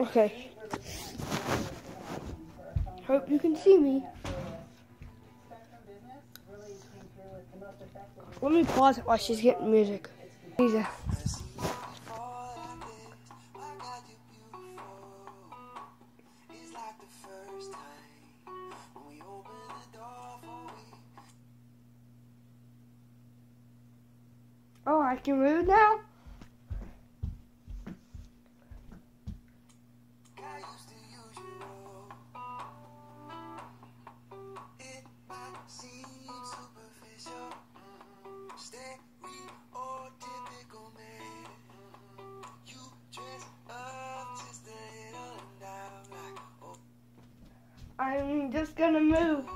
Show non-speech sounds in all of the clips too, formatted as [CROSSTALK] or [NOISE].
Okay. Hope you can see me. Let me pause it while she's getting music. Oh, I can move now? I'm just gonna move.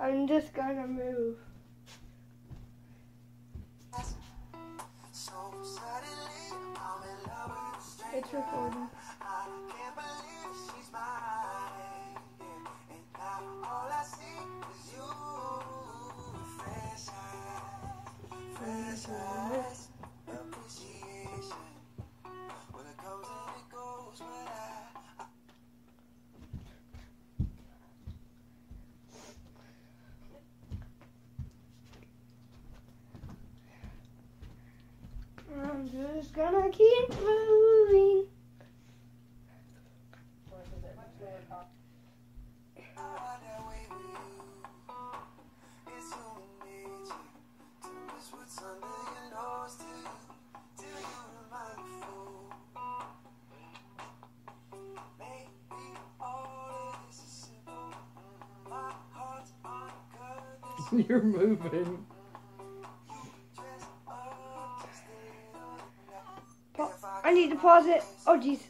I'm just gonna move. It's recording. I'm just gonna keep moving. [LAUGHS] You're moving. I need to pause it. Oh jeez.